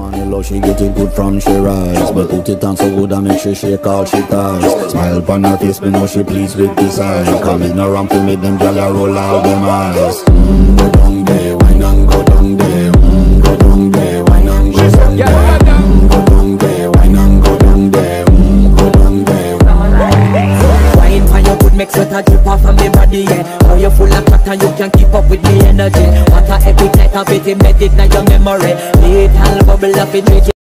Money love, she get it good from she rise. But put it on so good I make she shake all she ties. Smile upon her face, me know she pleased with this eye Come ignorant to me, them a roll out them eyes. Mm, Go down there, wine and go down there. Mm, Go down there, wine and go down there make sweat a drip off from me body, yeah. How you full of crack and you can keep up with me energy. What a epic night of it embedded in your memory. Little bubble of it